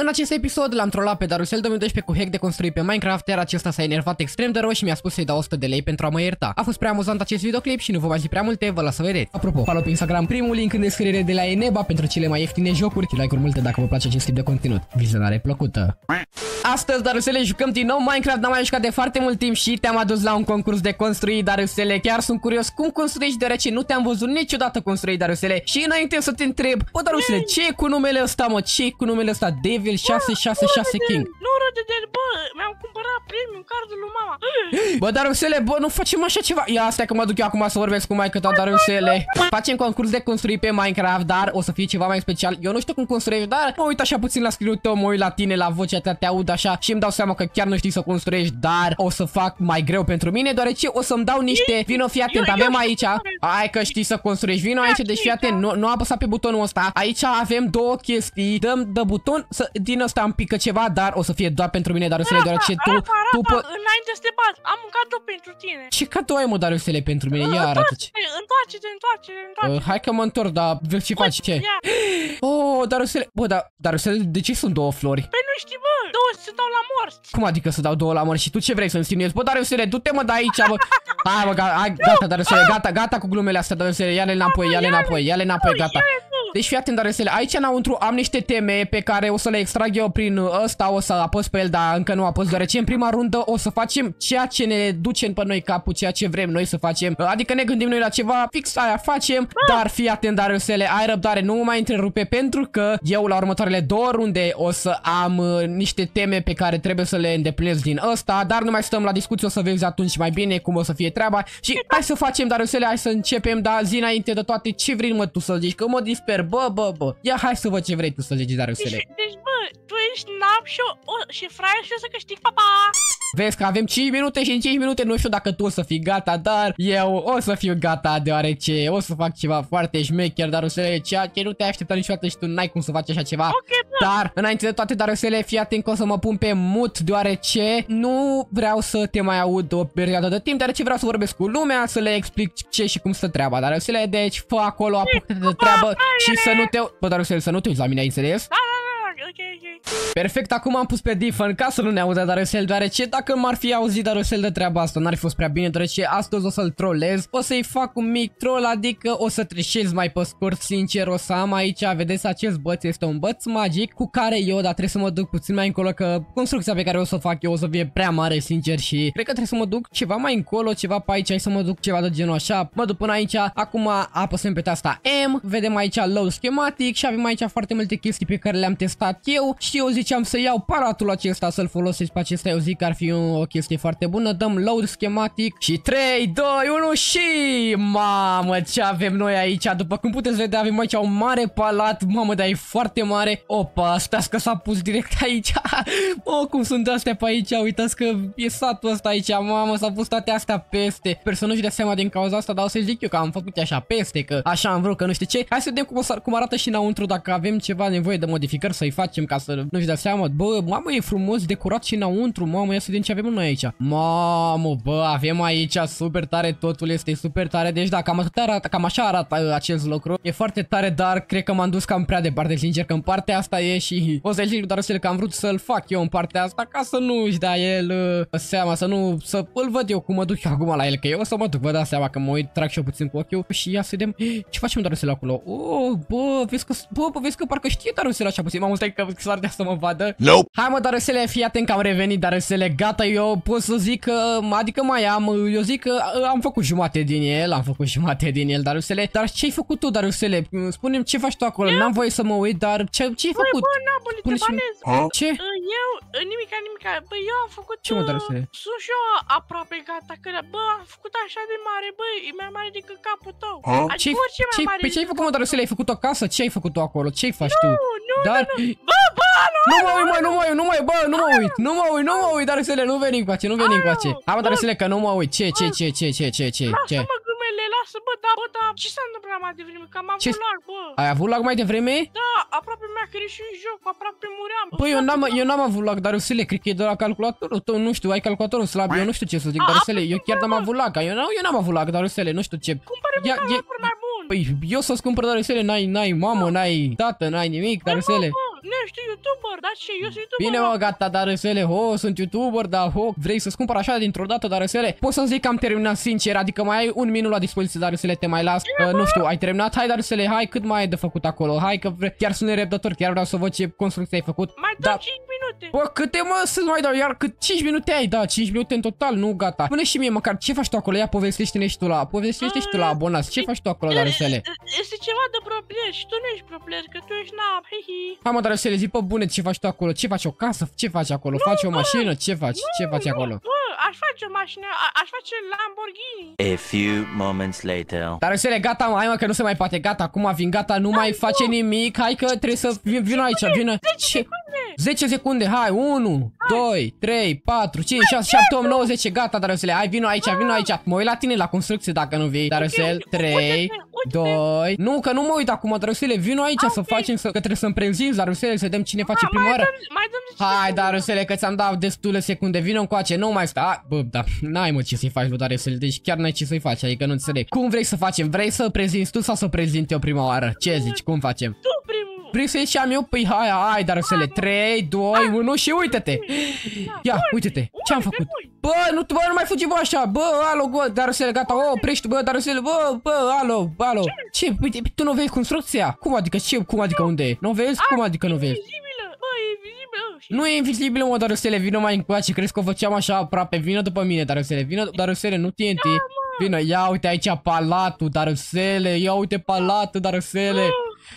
În acest episod l-am trollat pe Darusel 2012 cu hack de construit pe Minecraft, iar acesta s-a enervat extrem de rău și mi-a spus să-i dau 100 de lei pentru a mă ierta. A fost prea amuzant acest videoclip și nu vă mai zi prea multe, vă las să vedeți. Apropo, follow pe Instagram primul link în descriere de la Eneba pentru cele mai ieftine jocuri și like-uri multe dacă vă place acest tip de conținut. Vizionare plăcută! Astăzi, Darusele, jucăm din nou Minecraft, n-am mai jucat de foarte mult timp și te-am adus la un concurs de construit, Darusele. Chiar sunt curios cum construiești, deoarece nu te-am văzut niciodată construit, Darusele. Și înainte să te întreb, bă, Darusele, ce e cu numele ăsta, mă? ce e cu numele ăsta? Devil 666 King. Nu de bă, mi-am cumpărat premium cardul lui mama. Bă, Darusele, bă, nu facem așa ceva. Ia, stai că mă duc eu acum să vorbesc cu maică ta, Darusele. Facem concurs de construit pe Minecraft, dar o să fie ceva mai special. Eu nu știu cum construiești, dar mă uit așa puțin la scris tău, mă uit la tine, la vocea ta, te aud așa și îmi dau seama că chiar nu știi să construiești, dar o să fac mai greu pentru mine, deoarece o să-mi dau niște... Vino, fii atent, avem aici... Hai că știi să construiești, vino aici, deci fii atent, nu, nu apăsa pe butonul ăsta. Aici avem două chestii, dăm de buton, să, din ăsta îmi pică ceva, dar o să fie doar pentru mine, dar Darusele, deoarece tu... tu po înainte să te bat, am un cadou pentru tine. Ce cadou ai, mă, Darusele, pentru mine? Ia arată-ce. Întoarce-te, întoarce-te, întoarce uh, Hai că mă întorc, dar vezi ce faci, ce? Oh, Darusele, bă, dar Darusele, de ce sunt două flori? Păi nu știi, bă, două se dau la morți. Cum adică să dau două la morți? Și tu ce vrei să insinuezi? Bă, Darusele, du-te mă de aici, bă. Hai, bă, gata, gata, Darusele, gata, gata cu glumele astea, Darusele, ia-le înapoi, ia-le înapoi, ia-le înapoi, gata. Deci fii atent, Darusele, aici înăuntru am niște teme pe care o să le extrag eu prin ăsta, o să apăs pe el, dar încă nu apăs, deoarece în prima rundă o să facem ceea ce ne duce pe noi capul, ceea ce vrem noi să facem. Adică ne gândim noi la ceva, fix aia facem, dar fii atent, Darusele, ai răbdare, nu mă mai întrerupe pentru că eu la următoarele două runde o să am uh, niște teme pe care trebuie să le îndeplinesc din ăsta, dar nu mai stăm la discuție, o să vezi atunci mai bine cum o să fie treaba și hai să facem, Darusele, hai să începem, dar zi înainte de toate ce vrei mă tu să zici, că mă disper, bă, bă, bă. Ia hai să văd ce vrei tu să zici, Darusele. Deci, deci bă, tu ești nap și, o, și fraier și o să câștig, papa. Vezi că avem 5 minute și în 5 minute nu știu dacă tu o să fii gata, dar eu o să fiu gata deoarece o să fac ceva foarte șmecher, dar o să ceea ce nu te aștepta niciodată și tu n-ai cum să faci așa ceva. Okay, dar înainte de toate, dar o să le fii atent că o să mă pun pe mut deoarece nu vreau să te mai aud o perioadă de timp, deoarece vreau să vorbesc cu lumea, să le explic ce și cum stă treaba. Dar o să le deci fă acolo, apucă de treabă și să nu te... Bă, dar o să nu te uiți la mine, ai înțeles? Da, da, Perfect, acum am pus pe Diffen ca să nu ne audă Darusel, deoarece dacă m-ar fi auzit Darusel de treaba asta, n-ar fi fost prea bine, deoarece astăzi o să-l trolez, o să-i fac un mic troll, adică o să treșez mai pe scurt, sincer, o să am aici, vedeți, acest băț este un băț magic cu care eu, dar trebuie să mă duc puțin mai încolo, că construcția pe care o să o fac eu o să fie prea mare, sincer, și cred că trebuie să mă duc ceva mai încolo, ceva pe aici, hai să mă duc ceva de genul așa, mă duc până aici, acum apăsăm pe tasta M, vedem aici low schematic și avem aici foarte multe chestii pe care le-am testat eu și eu ziceam să iau paratul acesta să-l folosesc pe acesta, eu zic că ar fi o chestie foarte bună, dăm load schematic și 3, 2, 1 și mamă ce avem noi aici, după cum puteți vedea avem aici un mare palat, mamă dar e foarte mare, opa, stați că s-a pus direct aici, oh cum sunt astea pe aici, uitați că e satul ăsta aici, mamă s-a pus toate astea peste, sper să nu-și dea seama din cauza asta, dar o să zic eu că am făcut așa peste, că așa am vrut, că nu știu ce, hai să vedem cum, cum arată și înăuntru, dacă avem ceva nevoie de modificări să-i facem ca să nu-și dea seama, bă, mamă, e frumos decorat și înăuntru, mamă, ia să vedem ce avem noi aici. Mamă, bă, avem aici super tare, totul este super tare, deci da, cam, atât arată, cam așa arată uh, acest lucru. E foarte tare, dar cred că m-am dus cam prea departe, sincer, că în partea asta e și o să zic doar să că am vrut să-l fac eu în partea asta ca să nu-și dea el uh, seama, să nu, să îl văd eu cum mă duc eu acum la el, că eu o să mă duc, vă dați seama că mă uit, trag și eu puțin cu ochiul și ia să vedem ce facem doar să acolo. Oh, bă, vezi că, bă, bă, vezi că parcă știe doar să așa puțin, m-am stai că s-ar dea să mă vadă. Nope. Hai mă, Darusele, fii atent că am revenit, Darusele, gata, eu pot să zic că, adică mai am, eu zic că uh, am făcut jumate din el, am făcut jumate din el, Darusele, dar ce-ai făcut tu, Darusele? Spune ce faci tu acolo, n-am voie să mă uit, dar ce-ai făcut? Bă, Napoli, te banez. Ce? Eu, nimica, nimica, bă, eu am făcut... Ce mă, Darusele? Sunt și eu aproape gata, că, bă, am făcut așa de mare, bă, e mai mare decât capul tău. Adică orice mai mare. Pe ce ai făcut, mă, Darusele? Ai făcut o casă? Ce ai făcut tu acolo? Ce-ai faci tu? Nu, nu, dar... nu, bă, bă, nu, nu mă uit, mă, nu mă uit, nu mă uit, bă, nu mă uit, nu mă uit, nu mă uit, Darusele, nu veni încoace, nu veni încoace. Hai mă, Darusele, că nu mă uit, ce, ce, ce, ce, ce, ce, ce, ce? Lasă-mă glumele, lasă, bă, da, bă, da, ce s-a întâmplat mai devreme, că am avut lag, bă. Ai avut lag mai devreme? Da, aproape mi-a cărit și în joc, aproape muream. Păi eu n-am, eu n-am avut lag, Darusele, cred că e de la calculatorul tău, nu știu, ai calculatorul slab, eu nu știu ce să zic, Darusele, eu chiar n-am avut lag, eu n-am avut lag, Darusele, nu știu ce. Cumpără-mi un mai bun. Păi eu să-ți cumpăr Darusele, n-ai, n-ai mamă, n-ai tată, n-ai nimic, Darusele. Nu ești tu YouTuber, dar ce, eu sunt YouTuber. Bine, mă, gata, dar răsele, ho, sunt YouTuber, dar ho, vrei să-ți cumpăr așa dintr-o dată, dar răsele? Pot să zic că am terminat sincer, adică mai ai un minut la dispoziție, dar răsele, te mai las. Uh, nu știu, ai terminat? Hai, dar răsele, hai, cât mai ai de făcut acolo? Hai că vre... chiar sunt nerăbdător, chiar vreau să văd ce construcție ai făcut. Mai dăm Da. 5 minute. Bă, câte mă să mai dau, iar cât 5 minute ai, da, 5 minute în total, nu gata. Pune și mie măcar, ce faci tu acolo? Ia povestește-ne și tu la, povestește și tu la abonați, ce faci tu acolo, dar răsele? Este ceva de pro player și tu nu ești pro player, că tu ești nab, hihi. Hai mă, dar răsele, zi pe bune, ce faci tu acolo? Ce faci o casă? Ce faci acolo? Faci o mașină? Ce faci? Ce faci acolo? Bă, aș face o mașină, a- aș face Lamborghini. A few moments later. Dar răsele, gata, mă, hai mă, că nu se mai poate, gata, acum vin, gata, nu mai face nimic, hai că trebuie să vin, vin aici, vină. Ce? 10 secunde, hai, 1, 2, 3, 4, 5, 6, 7, 8, 9, 10, gata, Darusele, hai, vino aici, vino aici. Mă uit la tine la construcție dacă nu vii. Darusel, uite-te, 3, uite-te. 2, nu, că nu mă uit acum, Darusele, vino aici să facem, să, că trebuie să-mi prezinți, Darusele, să vedem cine face prima mai oară. dăm, mai dăm 10 Hai, secunde. Darusele, că ți-am dat destule secunde, vină încoace, nu mai sta. Bă, da, n-ai mă ce să-i faci, bă, Darusele, deci chiar n-ai ce să-i faci, adică nu înțeleg. Cum vrei să facem? Vrei să prezinți tu sau să prezint eu prima oară? Ce zici, cum facem? Tu primul. Vrei să ieși am eu? Păi hai, hai, dar să le 3, 2, 1 și uite-te! Ia, uite-te, ce-am făcut? Bă, nu, bă, nu mai fugi, bă, așa, bă, alo, bă, dar să le gata, o, oprești, bă, dar să le, bă, bă, alo, alo. Ce, uite, tu nu vezi construcția? Cum adică, ce, cum adică, unde e? Nu vezi? Cum adică nu vezi? Vizibilă, bă, e vizibilă. Și Nu e invizibil, mă, dar să le vină mai încoace, crezi că o făceam așa aproape, vină după mine, dar să le vină, dar să le, nu TNT. Vină, ia uite aici palatul, darusele, ia uite palatul, darusele.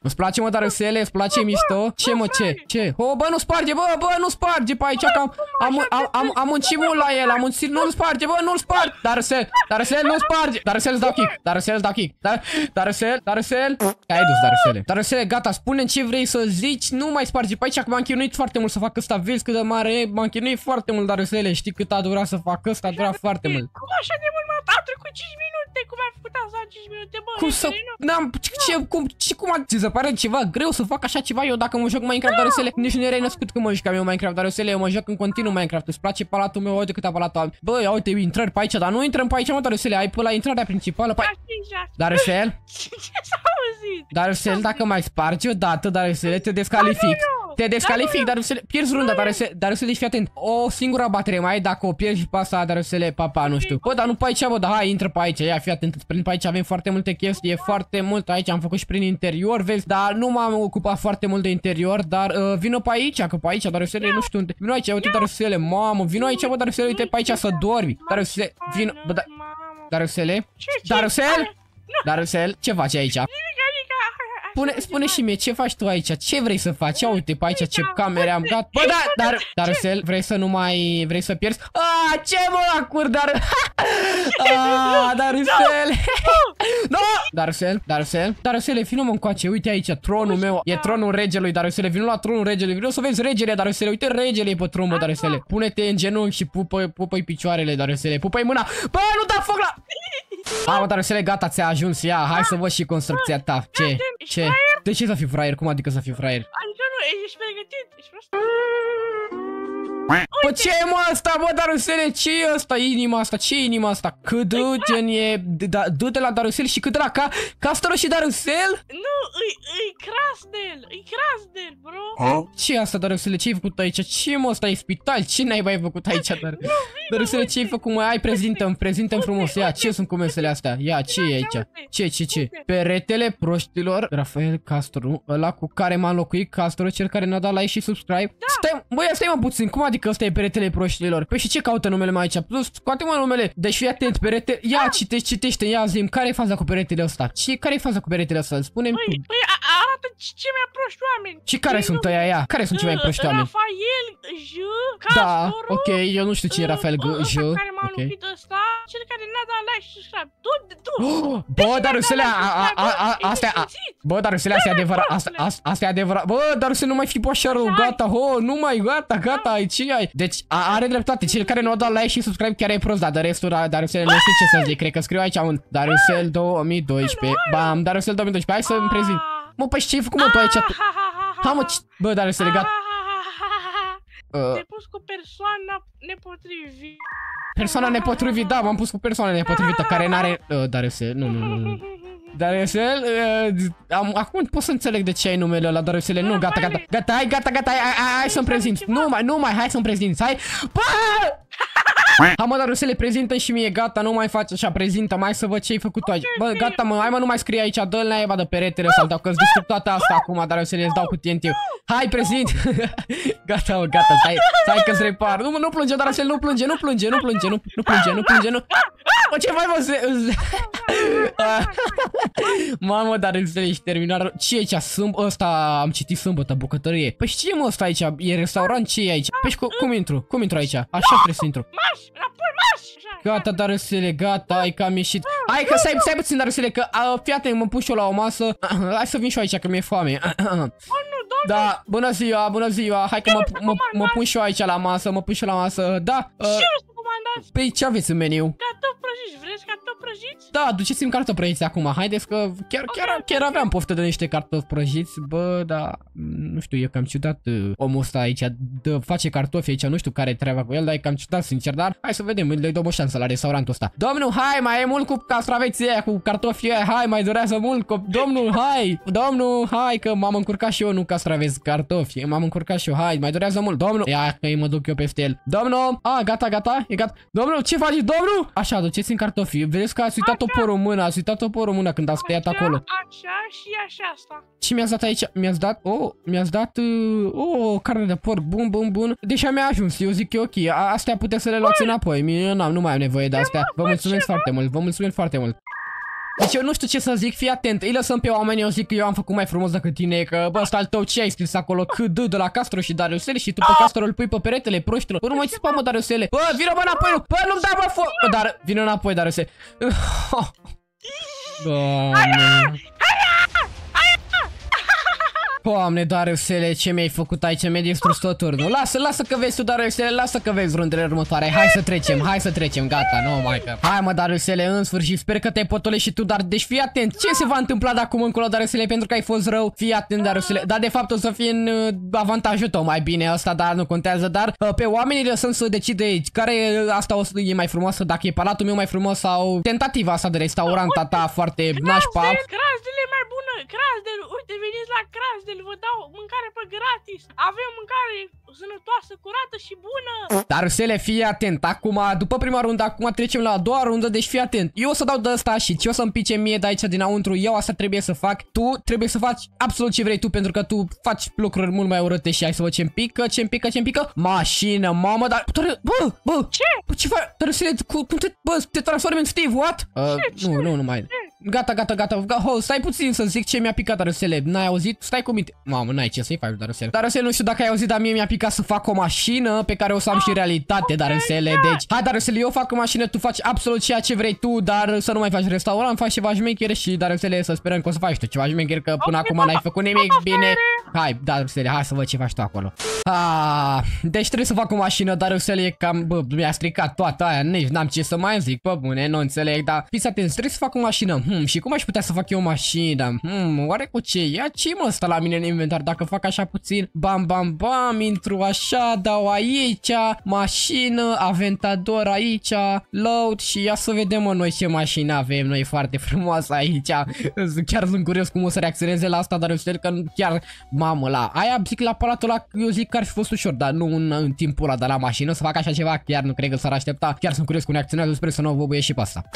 Îți place, mă, darusele? Îți place mișto? Ce, mă, ce? Ce? O, bă, nu sparge, bă, bă, nu sparge pe aici, că am, am, am, am, am muncit mult la el, am muncit, nu-l sparge, bă, nu-l sparge. Darusel, darusel, nu sparge. Darusel, îți dau kick. Darusel, îți dau kick. Dar, darusel, darusel. Ai dus, darusele. Darusele, gata, spune ce vrei să zici, nu mai sparge pe aici, că m-am chinuit foarte mult să fac ăsta, vezi cât de mare e, m-am chinuit foarte mult, darusele, știi cât a durat să fac ăsta, a durat foarte mult. Cum așa de mult, mă? Au trecut 5 minute. Cum ai făcut asta în 5 minute, bă? Cum să... repede, nu? N-am... Ce, cum, ce, cum a... Ți se pare ceva greu să fac așa ceva eu dacă mă joc Minecraft Darusele? Nici nu erai născut când mă jucam eu Minecraft Darusele, eu mă joc în continuu Minecraft. Îți place palatul meu, uite câte palatul am. Bă, ia uite, intrări pe aici, dar nu intrăm pe aici, mă, Darusele, ai pe la intrarea principală, pe... Ia știi, ia știi. Darusel, Ce ce s-a auzit? Darusel, dacă mai spargi odată, Darusele, te descalific. Nu. Te descalific, Darusele, pierzi runda, Darusele, Darusele, fii atent. O singură baterie mai ai, dacă o pierzi și pe asta, Darusele, papa, nu știu. Bă, dar nu pe aici, bă, dar hai, intră pe aici, ia, fii atent, îți prind pe aici, avem foarte multe chestii, e foarte mult aici, am făcut și prin interior, vezi, dar nu m-am ocupat foarte mult de interior, dar uh, vină pe aici, că pe aici, Darusele, nu știu unde. Vină aici, uite, Darusele, mamă, vină aici, bă, Darusele, uite pe aici să dormi. Darusele, vină, bă, da, Mamă. Darusele, Ce, ce? Darusel, Hai, Darusel, ce faci aici? Nimic, adică, hai, hai, Spune, hai, spune hai. și mie, ce faci tu aici? Ce vrei să faci? Ia uite pe aici ce camere am gat. Bă, da, dar, Darusel, vrei să nu mai, vrei să pierzi? A, ce mă, acur, dar... A, Darusel! Nu! Darusel, Darusel, Darusele, vină mă încoace, uite aici, tronul meu, e tronul regelui, Darusele, vină la tronul regelui, vină să vezi regele, Darusele, uite regele e pe tron, bă, Darusele. Pune-te în genunchi și pupă, pupă-i picioarele, Darusele, pupă-i mâna. Bă, nu da foc la... A, mă, Darusele, gata, ți-a ajuns, ia, hai să văd și construcția ta. Ce? Ești Ce? fraier? De ce să fiu fraier? Cum adică să fiu fraier? Adică nu, ești pregătit, ești prost. Bă, ce e mă asta, bă, Darusele? ce e asta? Inima asta, ce e inima asta? Cât de gen e, da, du-te la Darusel și cât de la ca, Castro și Darusel? Nu, îi, îi Crasdel, îi Crasdel, bro. Ce e asta, Darusele? Ce ai făcut aici? Ce mă, ăsta e spital? Ce n-ai mai făcut aici, Dar? Darusele, ce ai făcut, mă? Hai, prezintă-mi, prezintă-mi frumos. Ia, ce sunt cumesele astea? Ia, ce e aici? Ce, ce, ce? Peretele proștilor, Rafael Castro, ăla cu care m-a înlocuit, Castro, cel care ne-a dat like și subscribe. Stai, băi, stai mă puțin, cum adică ăsta e peretele proștilor? Păi și ce caută numele mai aici? Plus, scoate mă numele. Deci fii atent, perete... Ia, citește, citește, ia zim, care e faza cu peretele ăsta? Ce, care e faza cu peretele ăsta? Spune-mi tu. Păi, păi a- arată ce ce mai proști oameni. Și care Păi sunt nu- ăia ăia? Care sunt cei mai proști oameni? Rafael, J, Da, Castro, ok, eu nu știu cine e Rafael G, J, care m-a ok. înlocuit ăsta, cel care ne-a dat like și subscribe. Tu, tu. Oh, Bă, dar Rusele, a, a, a, a, astea, a, bă, dar Rusele, astea e adevărat, asta, asta, asta e adevărat, bă, dar Rusele, nu mai fi pe așa rău, gata, ho, nu mai, gata, gata, ai, ce ai? Deci, a, are dreptate, cel care nu a dat like și subscribe chiar e prost, dar de restul, da, dar Rusele, nu știu ce să zic, cred că scriu aici un Darusel 2012, bam, Darusel 2012, hai să-mi prezint. Mă, păi ce ai făcut, mă, tu aici, tu? Ha, mă, ce- bă, dar Rusele, gata, uh, Te-ai pus cu persoana nepotrivit. persoana nepotrivită, da, m-am pus cu persoana nepotrivită, care n-are, uh, Darusel, nu, nu, nu, nu. Darusel, uh, am, acum pot să înțeleg de ce ai numele ăla, Darusele. Nu, gata, gata. Gata, hai, gata, gata, hai, hai, hai să-mi prezint. Nu mai, nu mai, hai să-mi prezint. Hai. Bă! Hai mă, Darusele, prezintă și mie, gata, nu mai faci așa, prezintă, mai să văd ce ai făcut tu aici. Bă, gata, mă, hai mă, nu mai scrie aici, dă-l naiba de peretele sau dau că-ți distrug toată asta acum, Darusele, îți dau cu TNT. Hai, prezint. gata, mă, gata, stai, stai că-ți repar. Nu, mă, nu plânge, Darusele, nu plânge, nu plânge, nu plânge, nu, nu plânge, nu plânge, nu. Mă, ce mai mă, se... Mamă, dar înțelegi, terminar. Ce e aici? Sâmb... Ăsta am citit sâmbătă, bucătărie. Păi ce e mă ăsta aici? E restaurant? Ce e aici? Păi și cu, cum intru? Cum intru aici? Așa trebuie să intru. Marș! Înapoi, marș! Așa, Gata, Darusele, gata, hai că am ieșit. Hai că stai, stai puțin, Darusele, că a, fii atent, mă pun și eu la o masă. Hai să vin și eu aici, că mi-e foame. Oh, nu, domnule! Da, bună ziua, bună ziua. Hai că mă, mă, mă pun și eu aici la masă, mă pun și eu la masă. Da. Uh, Ce vreți să comandați? păi ce aveți în meniu? Cartofi prăjiți, vreți cartofi prăjiți? Da, duceți-mi cartofi prăjiți acum, haideți că chiar, chiar, chiar aveam poftă de niște cartofi prăjiți, bă, da, nu știu, e cam ciudat uh, omul ăsta aici, dă, face cartofi aici, nu știu care e treaba cu el, dar e cam ciudat, sincer, dar hai să vedem, îi dăm o șansă la restaurantul ăsta. Domnul, hai, mai e mult cu castraveții aia, cu cartofii aia, hai, mai durează mult, cu... domnul, hai, domnul, hai, că m-am încurcat și eu, nu castraveți, cartofi, m-am încurcat și eu, hai, mai durează mult, domnul, ia că îi mă duc eu peste el. Domnul, a, gata, gata, e gata. Domnul, ce faci, domnul? Așa, duceți în cartofi, vedeți că ați uitat o poră în mână, ați uitat o poră în mână când ați tăiat Așa, acolo. Așa și așa asta. Ce mi-ați dat aici? Mi-ați dat, oh, mi-ați dat, uh, oh, carne de porc, bun, bun, bun. Deși mi-a ajuns, eu zic că e ok. A- astea puteți să le luați înapoi. Mie n-am, nu mai am nevoie de astea. Vă mulțumesc foarte mult, vă mulțumesc foarte mult. Deci eu nu știu ce să zic, fii atent, îi lăsăm pe oameni, eu zic că eu am făcut mai frumos decât tine, că bă, ăsta al tău ce ai scris acolo, cât de la Castro și Dariusele și tu pe Castro îl pui pe peretele proștilor. Bă, nu mai țipa mă, Dariusele. Bă, vină mă înapoi, bă, nu-mi da mă fo- Bă, dar, vină înapoi, Dariusele. Doamne. Doamne, Dariusele, ce mi-ai făcut aici? Mi-ai distrus tot turnul. Lasă, lasă că vezi tu, Dariusele, lasă că vezi rundele următoare. Hai să trecem, hai să trecem, gata, nu mai că. Hai mă, Dariusele, în sfârșit, sper că te-ai potolit și tu, dar deci fii atent, ce se va întâmpla de acum încolo, Dariusele, pentru că ai fost rău? Fii atent, Dariusele, dar de fapt o să fie în uh, avantajul tău mai bine asta, dar nu contează, dar uh, pe oamenii lăsăm să decide care e- asta o să e mai frumoasă, dacă e palatul meu mai frumos sau tentativa asta de restaurant a ta foarte nașpa. Krazdel, Krazdel e mai bună, Krazdel, uite, veniți la Krazdel, vă dau mâncare pe gratis. Avem mâncare sănătoasă, curată și bună. Dar Sele, fii atent, acum, după prima rundă, acum trecem la a doua rundă, deci fii atent. Eu o să dau de asta și ce o să-mi pice mie de aici dinăuntru, eu asta trebuie să fac. Tu trebuie să faci absolut ce vrei tu, pentru că tu faci lucruri mult mai urâte și hai să văd ce-mi pică, ce-mi pică, ce-mi pică. Mașină, mamă, dar... Dar- Bă, bă, Ce? bă, ce faci? Dar Sele, cu- cum te, bă, te transformi în Steve, what? Uh, nu, nu, nu mai... Gata, gata, gata, gata, ho, stai puțin să zic ce mi-a picat Darusele. N-ai auzit? Stai cu minte. Mamă, n-ai ce să-i faci, Darusele. Darusele, nu știu dacă ai auzit, dar mie mi-a picat să fac o mașină pe care o să am și realitate, Darusele. Deci, hai, Darusele, eu fac o mașină, tu faci absolut ceea ce vrei tu, dar să nu mai faci restaurant, faci ceva șmecher și, Darusele, să sperăm că o să faci tu ceva șmecher, că până Ok, acum n-ai papa, făcut nimic papa, bine. frere. Hai, Darusele, hai să văd ce faci tu acolo. Ah, deci trebuie să fac o mașină, dar Darusele e cam, bă, mi-a stricat toată aia, nici n-am ce să mai zic, bă, bune, nu înțeleg, dar fiți atenți, trebuie să fac o mașină, hmm, și cum aș putea să fac eu o mașină, hmm, oare cu ce, ia ce mă ăsta la mine în inventar, dacă fac așa puțin, bam, bam, bam, intru așa, dau aici, mașină, aventador aici, load și ia să vedem mă noi ce mașină avem, noi foarte frumoasă aici, chiar sunt curios cum o să reacționeze la asta, dar eu știu că chiar, mamă, la aia, zic la palatul ăla, eu zic că ar fi fost ușor, dar nu în, în timpul ăla de la mașină să fac așa ceva, chiar nu cred că s-ar aștepta, chiar sunt curios cum reacționează, sper să nu o văbuie și pe asta.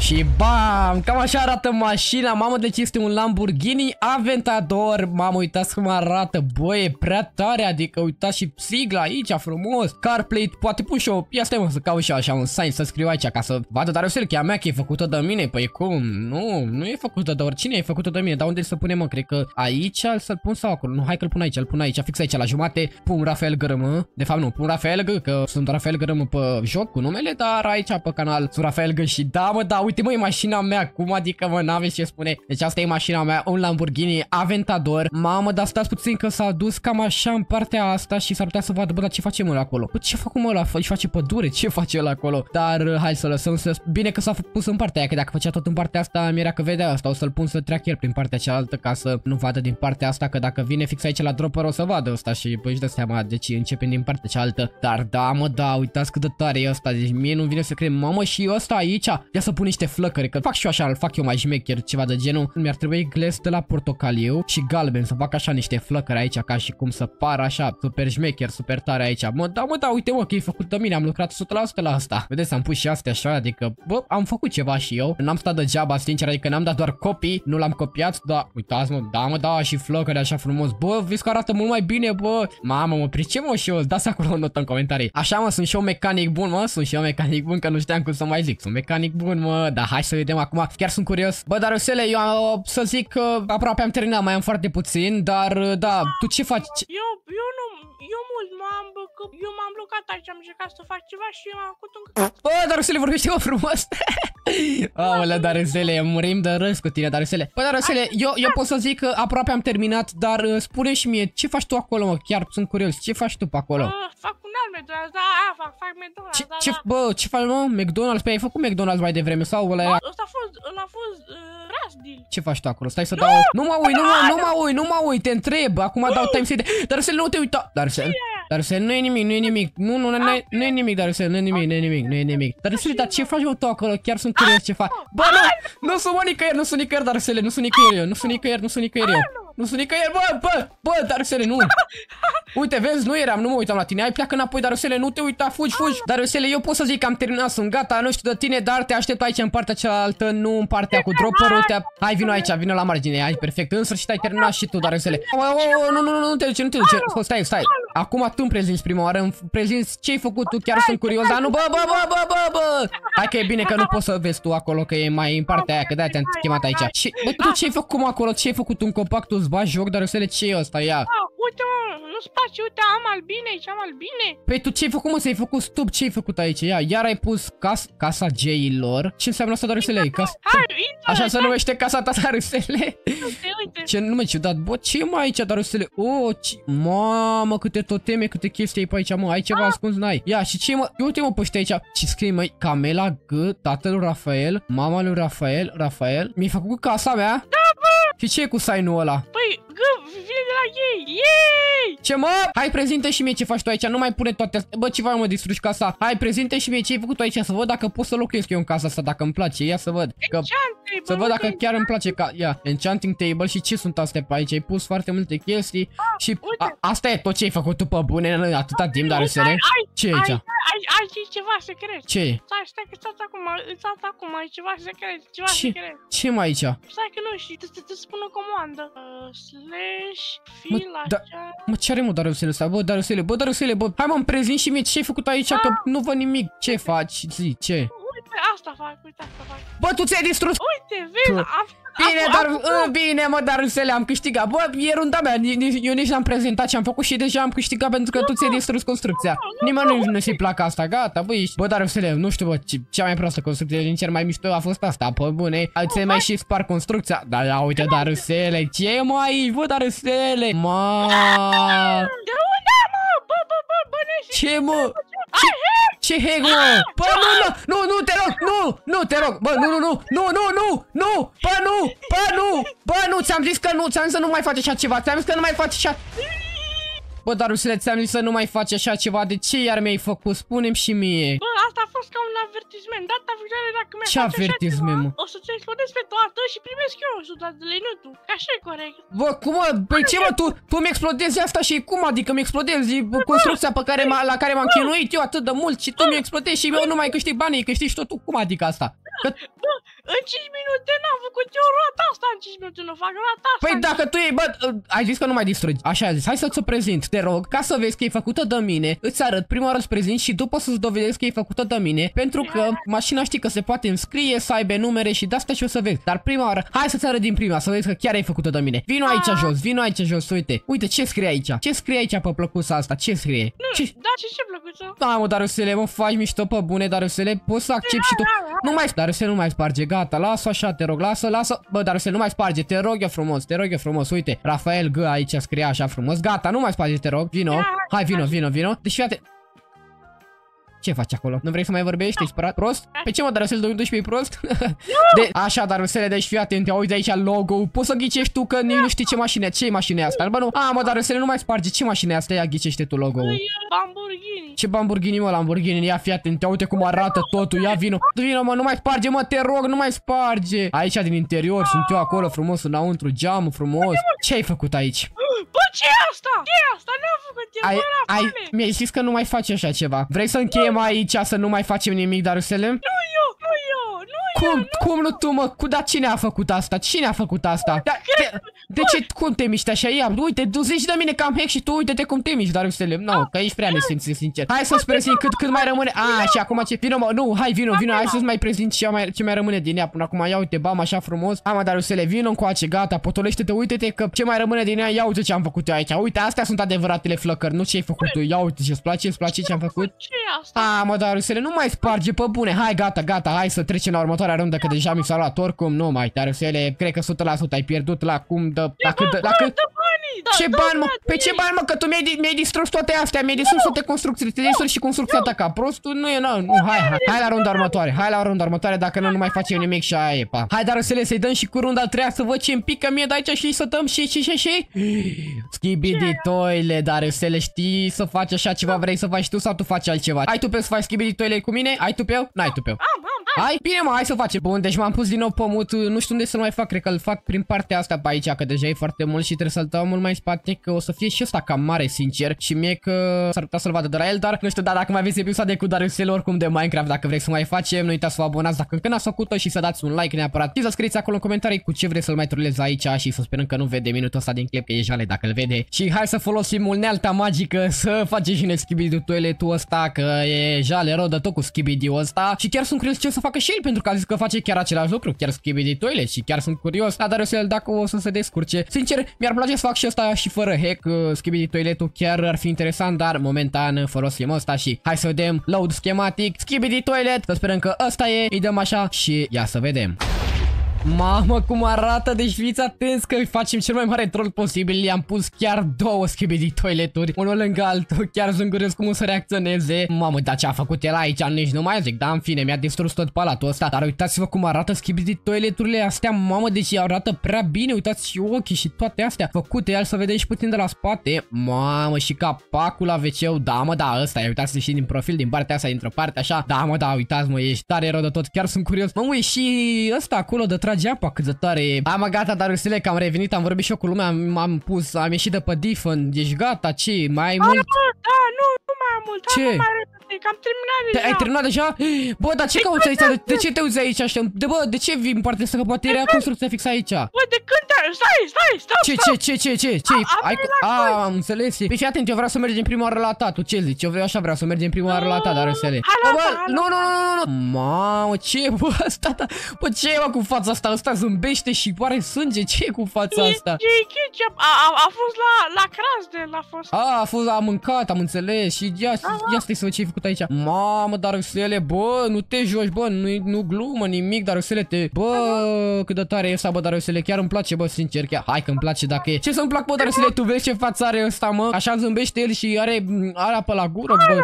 Și bam, cam așa arată mașina, mamă, deci este un Lamborghini Aventador, mamă, uitați cum arată, bă, e prea tare, adică uitați și sigla aici, frumos, CarPlay, poate pun și o, ia stai mă să caut și eu așa un sign să scriu aici ca să vadă, dar eu știu că e a mea că e făcută de mine, păi cum, nu, nu e făcută de oricine, e făcută de mine, dar unde să punem, mă, cred că aici să-l pun sau acolo, nu, hai că-l pun aici, îl pun aici, fix aici, la jumate, pun Rafael Gărămă, de fapt nu, pun Rafael Gă, că sunt Rafael Gărămă pe joc cu numele, dar aici pe canal sunt Rafael Gă și da, mă, da, uite, mă, e mașina mea, cum adică, mă, n-aveți ce spune, deci asta e mașina mea, un Lamborghini Aventador, mamă, dar stați puțin că s-a dus cam așa în partea asta și s-ar putea să vadă, bă, dar ce face mă acolo? Bă, ce fac mă ăla? Își face pădure, ce face el acolo? Dar uh, hai să lăsăm să... Bine că s-a pus în partea aia, că dacă făcea tot în partea asta, mi-era că vedea asta, o să-l pun să treacă el prin partea cealaltă ca să nu vadă din partea asta, că dacă vine fix aici la dropper o să vadă ăsta și păi își dă seama, deci începem din partea cealaltă. Dar da, mă, da, uitați cât de tare e ăsta, deci mie nu vine să cred, mamă, și ăsta aici, ia să punem niște flăcări, că fac și eu așa, îl fac eu mai șmecher, ceva de genul. Mi-ar trebui gles de la portocaliu și galben, să fac așa niște flăcări aici, ca și cum să pară așa, super șmecher, super tare aici. Mă, da, mă, da, uite mă, că e făcut de mine, am lucrat 100% la asta. Vedeți, am pus și astea așa, adică, bă, am făcut ceva și eu. N-am stat degeaba, sincer, adică n-am dat doar copii, nu l-am copiat, da, uitați mă, da, mă, da, și flăcări așa frumos. Bă, vezi că arată mult mai bine, bă. Mamă, mă, pricep mă și eu, dați acolo o notă în comentarii. Așa mă, sunt și eu mecanic bun, mă, sunt și eu mecanic bun, că nu știam cum să mai zic. Sunt mecanic bun, mă, dar hai să vedem acum. Chiar sunt curios. Bă, dar Rusele, eu am, să zic că aproape am terminat, mai am foarte puțin, dar da, tu ce faci? Eu, eu nu, eu mult m-am, eu m-am blocat aici, am încercat să fac ceva și am făcut un Bă, dar Rusele, vorbește mă frumos. Aolea, dar Rusele, murim de râs cu tine, dar Rusele. Bă, dar Rusele, eu, eu pot să zic că aproape am terminat, dar uh, spune și mie, ce faci tu acolo, mă? Chiar sunt curios, ce faci tu pe acolo? Uh, fac un alt McDonald's, da, a, fac, fac McDonald's, Ce, da, ce, da. bă, ce faci, mă? McDonald's? Păi ai făcut McDonald's mai devreme sau ăla era... Ăsta a fost, ăla a fost uh, Rasdil. Ce faci tu acolo? Stai să dau... Nu mă uit, nu mă, nu mă uit, nu mă uit, te întreb. Acum dau time de... Dar să nu te uita. Dar să... Dar să nu e nimic, nu e nimic. Nu, nu, nu, e- nu e nimic, dar să nu e nimic, nu e nimic, nu e nimic. Dar să dar ce faci mă tu acolo? Chiar sunt curios ce faci. Bă, nu, nu sunt mă nicăieri, nu sunt nicăieri, dar să nu sunt nicăieri eu, nu sunt nicăieri, nu sunt nicăieri eu. Nu sunt nicăieri, bă, bă, bă, Darusele, nu. Uite, vezi, nu eram, nu mă uitam la tine. Hai pleacă înapoi, Darusele, nu te uita, fugi, fugi. Darusele, eu pot să zic că am terminat, sunt gata, nu știu de tine, dar te aștept aici în partea cealaltă, nu în partea cu dropper Te... Hai, vino aici, vino la margine, hai, perfect. În sfârșit ai terminat și tu, Darusele. Oh, oh, oh, nu, nu, nu, nu te duce, nu te duce. Oh, Stai, stai. Acum tu îmi prezinți prima oară, îmi prezinți ce ai făcut tu, chiar sunt curios, dar nu, bă, bă, bă, bă, bă, bă. Hai că e bine că nu poți să vezi tu acolo, că e mai în partea aia, că de-aia te-am chemat aici. Și, bă, tu ce ai făcut mă, acolo? Ce ai făcut? Un copac, tu îți bagi joc, Darusele, ce e ăsta? Ia. Ah, uite mă, nu-ți place, uite, am albine aici, am albine. Păi tu ce-ai făcut, mă? Să-ai făcut stup? Ce-ai făcut aici? Ia, iar ai pus cas casa geilor. Ce înseamnă asta, Darusele? Cas... Hai, intră, Așa se numește casa ta, Darusele? uite, uite. Ce nume ciudat. Bă, ce e mai aici, Darusele? O, ce... Mamă, câte toteme, câte chestii ai pe aici, mă. Ai ceva ascuns, n-ai. Ia, și ce e, mă? Uite, mă, pe ăștia aici. Ce scrie, măi? Camela G, tatăl lui Rafael, mama lui Rafael, Rafael. Mi-ai făcut casa mea? Da, bă! Și ce e cu sign-ul ăla? Păi, gă, vine de la ei, yay! Ce mă? Hai prezinte și mie ce faci tu aici, nu mai pune toate astea. Bă, ce vai mă distrugi casa. Hai prezinte și mie ce ai făcut tu aici, să văd dacă pot să locuiesc eu în casa asta, dacă îmi place. Ia să văd. Că... Enchantable, Să văd dacă uite, chiar îmi place ca... Ia, enchanting table și ce sunt astea pe aici? Ai pus foarte multe chestii și uite. a, asta e tot ce ai făcut tu pe bune în atâta timp, dar uite, să ai, ai, Ce e aici? Ai, ai, ai și ceva secret. Ce e? Stai, stai că stați acum, stați acum, ai ceva secret, ceva Ce? secret. Ce mai aici? Stai că nu știi, te, te, te spun o comandă. Uh, slash, Mă, fil, da- așa. Mă, ce are mă, Darusele ăsta? Bă, Darusele, bă, Darusele, bă, hai mă, îmi prezint și mie ce ai făcut aici, că nu văd nimic. Ce faci? Zi, ce? Uite, asta fac, uite, asta fac. Bă, tu ți-ai distrus Uite, vezi, Tu- am... Bine, am- dar am- uh, bine, mă, dar Rusele, am câștigat. Bă, e runda mea. Ni- ni- Eu nici n-am prezentat ce am făcut și deja am câștigat pentru că tu ți-ai distrus construcția. Nimeni nu nu-ți plac asta. Gata, bă, ești. Bă, dar Rusele, nu știu, bă, ce- cea mai proastă construcție din cer mai mișto a fost asta. Pe bune, ți mai și spar construcția. Da, da, uite, dar Rusele, ce e mai aici, bă, dar Rusele? Ma, De unde, mă? Bă, bă, bă, bă, nești. ce, mă? Ce, ce heg, mă? Bă, nu, nu, nu, nu, te rog, nu, nu, te rog, bă, nu, nu, nu, nu, nu, nu, nu, bă, nu, bă, nu, bă, nu, ți-am zis că nu, ți-am zis să nu mai faci așa ceva, ți-am zis că nu mai faci așa... Bă, dar Rusule, ți-am zis să nu mai faci așa ceva, de ce iar mi-ai făcut? Spune-mi și mie. Bă, asta a fost ca un avertisment. Data viitoare, dacă mi-ai Ce face așa avertisment, ceva, mă? O să-ți explodez pe toată și primesc eu 100 de lei, nu tu. Că așa e corect. Bă, cum mă, păi ce mă, tu, tu mi-explodezi asta și cum adică mi-explodezi construcția pe care m-a, la care m-am chinuit eu atât de mult și tu mi-explodezi și eu nu mai câștig banii, câștigi tot tu, cum adică asta? Că, Bă, în 5 minute n-am făcut eu roata asta în 5 minute, nu fac roata asta. Păi în dacă tu ei, bă, ai zis că nu mai distrugi. Așa ai zis, hai să-ți o prezint, te rog, ca să vezi că e făcută de mine, îți arăt prima oară îți prezint și după să-ți dovedesc că e făcută de mine, pentru că mașina știi că se poate înscrie, să aibă numere și de-asta și o să vezi. Dar prima oară, hai să-ți arăt din prima, să vezi că chiar ai făcută de mine. Vino aici jos, vino aici jos, uite. Uite ce scrie aici. Ce scrie aici pe plăcuța asta? Ce scrie? Ce... Da, ce ce plăcuță? Da, mă, Darusele, mă, faci mișto pe bune, Darusele, poți să accept și tu. Nu mai, Darusele, nu mai sparge, gata, lasă așa, te rog, lasă, lasă. Bă, Darusele, nu mai sparge, te rog eu frumos, te rog eu frumos, uite, Rafael G aici scrie așa frumos, gata, nu mai sparge, te rog, vino, hai, vino, vino, vino. Deci, fiate, Ce faci acolo? Nu vrei să mai vorbești? Ești spărat? Prost? Pe ce mă, Darusel 2012 e prost? De, așa, Darusele, deci fii atent, ia uite aici logo Poți să ghicești tu că nici nu știi ce mașină Ce e mașina asta? Bă, nu. A, mă, Darusele, nu mai sparge. Ce mașină e asta? Ia ghicește tu logo E Lamborghini. Ce Lamborghini, mă, Lamborghini? Ia fii atent, ia uite cum arată totul. Ia vino. Vino, mă, nu mai sparge, mă, te rog, nu mai sparge. Aici din interior sunt eu acolo frumos înăuntru, geamul frumos. Ce ai făcut aici? Bă, ce e asta? Ce e asta? Ne-a făcut el, Ai, bă, la ai, fale. mi-ai zis că nu mai faci așa ceva. Vrei să încheiem aici să nu mai facem nimic, Darusele? Nu eu, nu eu, nu Cum, cum nu tu, mă? Cu, dar cine a făcut asta? Cine a făcut asta? Da, de, de ce, cum te miști așa? Ia, uite, tu zici de mine că am hack și tu uite-te cum te miști, Darusele. Nu, că ești prea nesimțit, sincer. Hai să-ți prezint cât, cât mai rămâne. A, și acum ce? Vino, mă, nu, hai, vino, vino, hai să-ți mai prezint ce mai, ce mai rămâne din ea până acum. Ia uite, bam, așa frumos. Hai, mă, Darusele, vino încoace, gata, potolește-te, uite-te că ce mai rămâne din ea, ia uite ce am făcut eu aici. Uite, astea sunt adevăratele flăcări, nu ce ai făcut tu. Ia uite ce-ți place, îți place ce am făcut? Ce e asta? A, mă, Darusele, nu mai sparge pe bune. Hai, gata, gata, hai să trecem la următoarea rundă, că deja mi s-a luat oricum. Nu mai, Darusele, cred că 100% ai pierdut la cum de... La cât de... La cât... Dă banii! Da, Ce dă bani, mă? banii! Pe ce bani, mă? Că tu mi-ai, di- mi-ai distrus toate astea, mi-ai distrus toate construcțiile, te distrus și construcția ta ca prostul, nu e, nu, nu, hai, hai, hai la runda următoare, hai la runda următoare, dacă nu, nu mai facem nimic și aia e, pa. Hai, dar să le să-i dăm și cu runda a treia să văd ce îmi pică mie de aici și să dăm și, și, și, și. Schibidi toile, dar să le știi să faci așa ceva, vrei să faci tu sau tu faci altceva? Ai tu pe să faci schibidi toile cu mine? Ai tu pe eu? N-ai tu pe eu. Am, am, am. Hai, bine mă, hai să facem. Bun, deci m-am pus din nou pe mut, nu știu unde să-l mai fac, cred că îl fac prin partea asta pe aici, că deja e foarte mult și trebuie să-l dau mult mai în spate, că o să fie și ăsta cam mare, sincer, și mie că s-ar putea să-l vadă de la el, dar nu știu, da, dacă mai aveți episoade cu Dariusel oricum de Minecraft, dacă vreți să mai facem, nu uitați să vă abonați dacă încă n-ați făcut-o și să dați un like neapărat. Și să scrieți acolo în comentarii cu ce vreți să-l mai trolez aici și să sperăm că nu vede minutul ăsta din clip, că e jale dacă îl vede. Și hai să folosim unealta magică să facem și ne schibidi toiletul ăsta, că e jale rău de tot cu schibidi ăsta. Și chiar sunt curios ce o să facă și el, pentru că a zis că face chiar același lucru, chiar schibidi toilet și chiar sunt curios. Da, dar o să-l dacă o să se descurce. Sincer, mi-ar place să fac și ăsta și fără hack, uh, schibidi toiletul chiar ar fi interesant, dar momentan folosim ăsta și hai să vedem load schematic, schibidi toilet, să sperăm că ăsta e, îi dăm așa și ia să vedem. Mamă, cum arată, deci fiți atenți că facem cel mai mare troll posibil. I-am pus chiar două schibidi toileturi Unul lângă altul, chiar sunt curios cum o să reacționeze. Mamă, dar ce a făcut el aici, nici nu mai zic Dar în fine, mi-a distrus tot palatul ăsta. Dar uitați-vă cum arată schibidi toileturile astea Mamă, deci arată prea bine. Uitați și ochii și toate astea făcute. Iar să vedem și puțin de la spate. Mamă, și capacul la wc Da, mă, da, ăsta e, uitați și din profil Din partea asta, dintr-o parte, așa. Da, mă, da, uitați, mă, ești tare rău de tot Chiar sunt curios. Mă, e și ăsta acolo de trage apa cât de tare e. Am gata, dar Rusile, că am revenit, am vorbit și eu cu lumea, am, am pus, am ieșit de pe Diffen, ești gata, ce, mai ai mult? Bă, da, nu, nu mai am mult. Ce? Hai, nu mai repede, că am terminat Te, deja. ai terminat deja? Bă, dar ce cauți aici? De, de ce te uiți aici așa? De bă, de ce vii în partea asta? Că poate era construcția fix aici. Bă, de când te... Stai, stai, stai, Ce, ce, ce, ce, ce, ce? am Ai, venit la a, am înțeles. Păi fii atent, eu vreau să mergem prima oară la ta. Tu ce zici? Eu vreau așa vreau să mergem prima oară la ta, dar Rusele. Hai la Bă, ta, bă, hai la nu, nu, nu, nu, nu. Mamă, ce e, bă, asta, da. Bă, ce e, mă, cu fața asta? Ăsta zâmbește și pare sânge. Ce e cu fața asta? E, e ketchup. A, a, a fost la, la Crasdel, a fost. A, a fost, am mâncat, am înțeles și ia, ia stai să văd ce ai făcut aici. Mamă, dar Rusele, bă, nu te joci, bă, nu, nu glumă nimic, dar Rusele, te... Bă, cât de tare e ăsta, bă, dar Rusele, chiar îmi place, bă, sincer, chiar. Hai că îmi place dacă e. Ce să-mi plac, bă, dar Rusele, tu vezi ce față are ăsta, mă? Așa zâmbește el și are, are apă la gură, bă.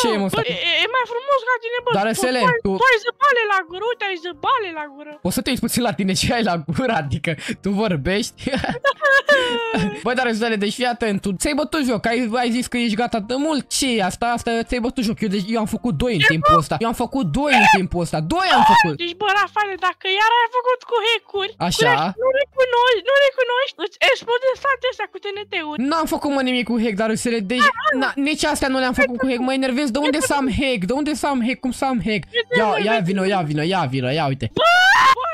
Ce e, mă, ăsta? Bă, e, e mai frumos ca tine, bă. Dar, Tu- Răsele, tu, ai- tu- tu ai zăbale la gură, uite, ai zăbale la gură. O să te uiți puțin la tine ce ai la gură, adică tu vorbești. Bă, dar Răzvele, deci fii atent, tu ți-ai bătut joc, ai, ai zis că ești gata de mult, ce e asta? Asta ți-ai bătut joc, eu, deci, eu am făcut doi în timpul ăsta, eu am făcut doi în timpul ăsta, doi am făcut. Deci, bă, Rafaele, dacă iar ai făcut cu hack-uri, Așa. cu- nu recunoști, nu recunoști, îți explode state astea cu TNT-uri. N-am făcut mă nimic cu hack, dar Răzvele, deci na, nici astea nu le-am făcut cu hack, mă enervez, de unde să am hack, de unde să am hack, cum să am hack? Ia, ia vino, ia vino, ia vino, ia uite. Bă,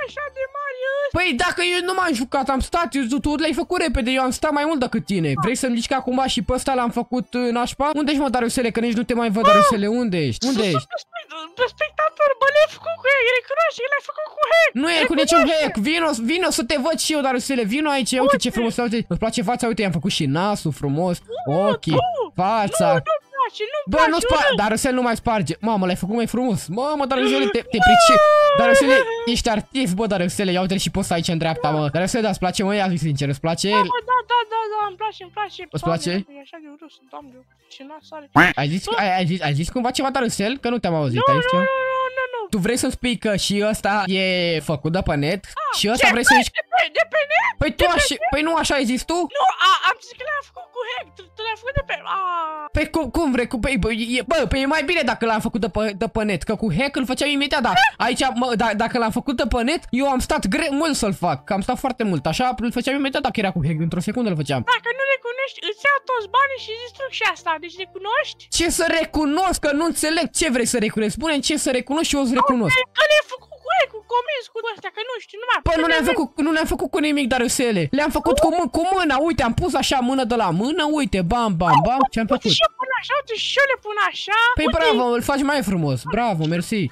așa de mare e ăsta. Păi dacă eu nu m-am jucat, am stat, eu, tu le-ai făcut repede, eu am stat mai mult decât tine. Vrei să-mi zici că acum și pe ăsta l-am făcut uh, nașpa? Unde ești mă, Darusele, că nici nu te mai văd, Darusele, unde ești? Unde ești? Pe spe- Pe spectator, bă, le-ai făcut cu hack, recunoaște că le-ai făcut cu hack. Nu e cu niciun hack, vino, vino să te văd și eu, Darusele, vino aici, uite ce frumos, uite, îți place fața, uite, i-am făcut și nasul frumos, ochii, nu, fața. Nu, nu, place, nu-mi Bă, place, nu spa... urât. Dar Rusel nu mai sparge. Mamă, l-ai făcut mai frumos. Mamă, dar Rusel, te, te price. Dar Rusel, ești artist, bă, dar Rusel, ia uite și post aici în dreapta, mă. Dar Rusel, da, îți place, mă, ia zi sincer, îți place? Da, bă, da, da, da, da, îmi place, îmi place. Îți Doamne, place? E așa de urât, doamne, ce nas are. Ai zis, ai, ai, zis, ai zis cumva ceva, dar Rusel? Că nu te-am auzit Nu, aici. nu, nu, nu, nu, nu. Tu vrei să-mi spui că și ăsta e făcut de pe net? Și ăsta Ce? vrei să Bă, zici... De pe, de pe net? Păi tu așa, păi nu așa ai zis tu? Nu, a, am zis că le-am făcut cu hack, tu, tu le-ai făcut de pe... A, Păi cum, cum vrei? Cu, păi, bă, e, bă, păi e mai bine dacă l-am făcut de pe, de pe net, că cu hack îl făceam imediat, dar aici, mă, da, dacă l-am făcut de pe net, eu am stat gre mult să-l fac, că am stat foarte mult, așa îl făceam imediat dacă era cu hack, într-o secundă îl făceam. dacă nu recunoști, îți iau toți banii și distrug și asta, deci recunoști? Ce să recunosc, că nu înțeleg, ce vrei să recunosc? Spune ce să recunosc și eu îți recunosc. Că le-ai făcut cu astea, că nu știu, nu mai... Păi nu ne-am făcut, nu ne-am făcut cu nimic, Darusele. Le-am făcut cu, mâ- cu mâna, uite, am pus așa mână de la mână, uite, bam, bam, bam, ce-am Uite făcut. și eu pun așa, uite și eu le pun așa. Păi uite, bravo, îl faci mai frumos. Bravo, mersi.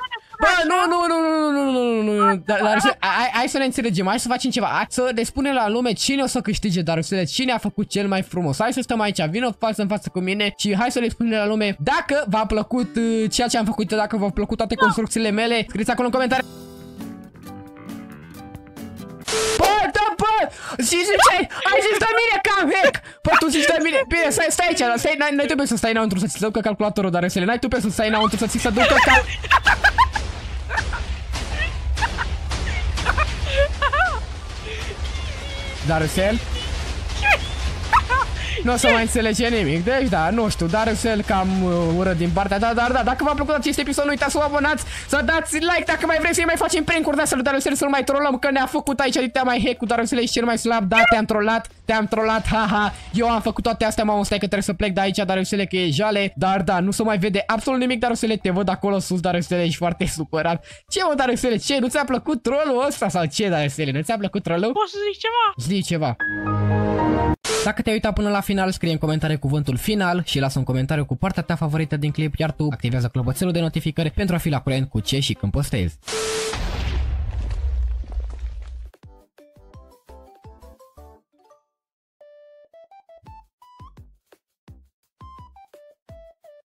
Bă, nu, nu, nu, nu, nu, nu, nu, nu, nu, dar, dar să- hai, hai să ne înțelegem, hai să facem ceva, hai să le spunem la lume cine o să câștige Darusele, cine a făcut cel mai frumos. Hai să stăm aici, vină față în față cu mine și hai să le spunem la lume dacă v-a plăcut uh, ceea ce am făcut, dacă v-au plăcut toate construcțiile mele, scrieți acolo în comentarii. Bă, da, bă! Și ziceai, ai zis de mine că am hack! Bă, tu zici de mine, bine, stai, stai aici, stai, n-ai, n-ai trebuie să stai înăuntru să ți se ducă calculatorul, dar resele, n-ai trebuie să stai înăuntru să ți se ducă cal... Darusel? Nu o să mai înțelege nimic, deci da, nu știu, Darusel cam uh, ură din partea ta, dar da, dacă v-a plăcut acest episod, nu uitați să vă abonați, să dați like dacă mai vreți să mai facem prank-uri de astea lui Darusel, să-l mai trollăm, că ne-a făcut aici, te mai hack cu Darusel, ești cel mai slab, da, te-am trollat, te-am trollat, haha, eu am făcut toate astea, mamă, stai că trebuie să plec de aici, Darusele, că e jale, dar da, nu se mai vede absolut nimic, Darusele, te văd acolo sus, Darusele, ești foarte supărat. Ce, mă, Darusele, ce, nu ți-a plăcut trollul ăsta sau ce, Darusele, nu ți-a plăcut trollul? Poți să zic ceva? Zi ceva. Dacă te-ai uitat până la final, scrie în comentarii cuvântul final și lasă un comentariu cu partea ta favorită din clip, iar tu activează clopoțelul de notificări pentru a fi la curent cu ce și când postezi.